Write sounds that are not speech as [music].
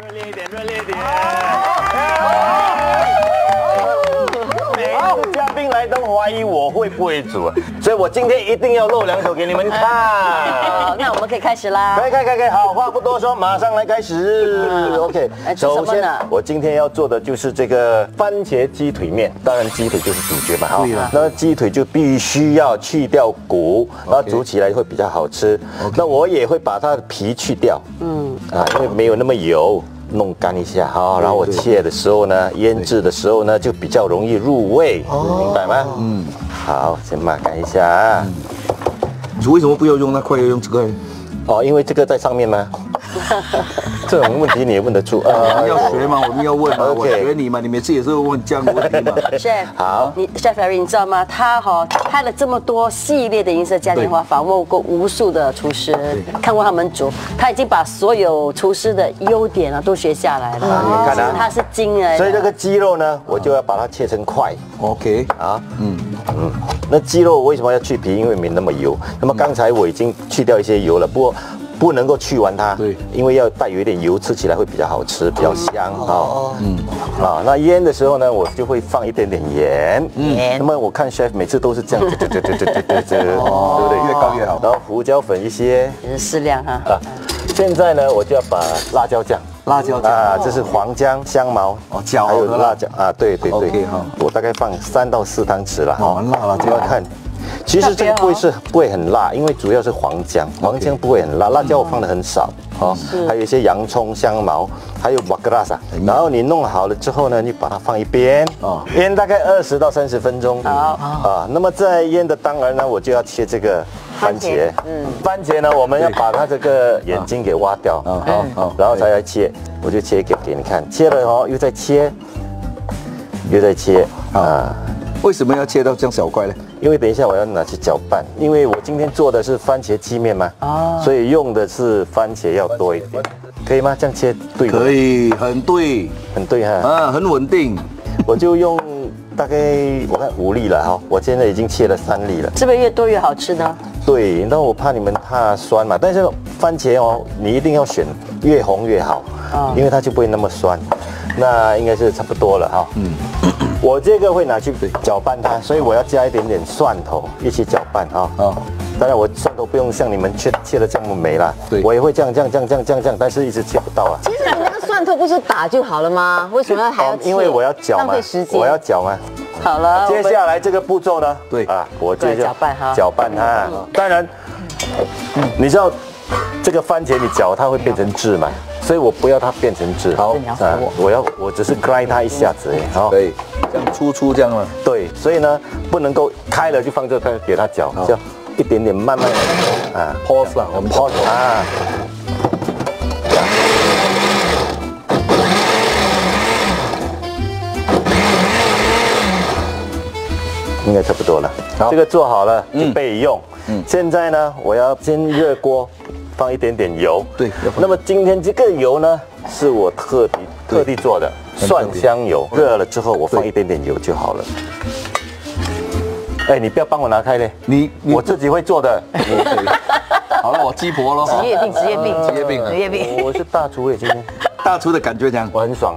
热烈一点，热烈一点。来都怀疑我会不会煮，所以我今天一定要露两手给你们看。[laughs] 好，那我们可以开始啦。可以，可以，可以，好话不多说，马上来开始。OK，来吃什么呢我今天要做的就是这个番茄鸡腿面，当然鸡腿就是主角嘛，哈对了。那鸡腿就必须要去掉骨，然后煮起来会比较好吃。那我也会把它的皮去掉，嗯，啊，因为没有那么油。弄干一下哈，然后我切的时候呢，腌制的时候呢，就比较容易入味，明白吗？嗯，好，先抹干一下啊。你为什么不要用那块，要用这个？哦，因为这个在上面吗？[laughs] 这种问题你也问得出 [laughs] 我？要学嘛，我们要问嘛我学你嘛，你每次也是会问这样的问题嘛。[laughs] Chef，好你 Chef Larry，你知道吗？他哈、拍了这么多系列的银色嘉年华，访问过无数的厨师，看过他们煮，他已经把所有厨师的优点啊都学下来了。你看啊他是精人，所以这个鸡肉呢，我就要把它切成块 OK，啊。嗯嗯，那鸡肉为什么要去皮？因为没那么油。那么刚才我已经去掉一些油了，不过。不能够去完它，对因为要带有一点油，吃起来会比较好吃，比较香哦。嗯，啊，那腌的时候呢，我就会放一点点盐。盐那么我看 chef 每次都是这样，对对对对对对对，对不对？越高越好然后胡椒粉一些也是适量哈。啊。现在呢，我就要把辣椒酱。辣椒酱啊，这是黄姜、香茅哦椒还有和辣辣椒啊，对对对 OK，哈我大概放三到四汤匙了哦蛮辣了这个就要看。其实这个不会是不会很辣，因为主要是黄姜，黄姜不会很辣，辣椒我放的很少哦，还有一些洋葱、香茅，还有瓦格拉萨。然后你弄好了之后呢，你把它放一边哦腌大概二十到三十分钟。好啊，那么在腌的当然呢，我就要切这个番番茄茄。嗯，番茄呢，我们要把它这个眼睛给挖掉。啊好好，然后才来切，我就切给给你看，切了哦，又再切，又再切啊，为什么要切到这样小块呢？因为等一下我要拿去搅拌，因为我今天做的是番茄鸡面嘛，哦所以用的是番茄要多一点，可以吗？这样切对吗？可，以，很对，很对哈，啊，很稳定。我就用大概我看五粒了哈，我现在已经切了三粒了。是不是越多越好吃呢？对，那我怕你们怕酸嘛，但是番茄哦，你一定要选越红越好，哦因为它就不会那么酸。那应该是差不多了哈。嗯，我这个会拿去搅拌它，所以我要加一点点蒜头一起搅拌啊。啊当然我蒜头不用像你们切切的这么美啦，对我也会这样这样这样这样这样这样，但是一直切不到啊。其实你那个蒜头不是打就好了吗？为什么还要切？因为我要搅嘛浪费时，间。我要搅嘛。好了，接下来这个步骤呢？对啊，我就对搅拌哈搅拌它。当然，你知道这个番茄你搅它会变成汁嘛，所以我不要它变成汁。好我我要我只是 grind 它一下子而已。好，可以，这样粗粗这样嘛。对，所以呢不能够开了就放这它给它搅，这样一点点慢慢地啊 Pause 了，我们 pause 啊。应该差不多了。好这个做好了就嗯备用。嗯现在呢，我要先热锅，放一点点油。对那么今天这个油呢，是我特地特地做的蒜香油。热了之后，我放一点点油就好了。哎，你不要帮我拿开嘞，你你我自己会做的。[laughs] 好了，我鸡婆了。职业病，职业病，职业病啊职业病。我是大厨耶，今天大厨的感觉这样，我很爽。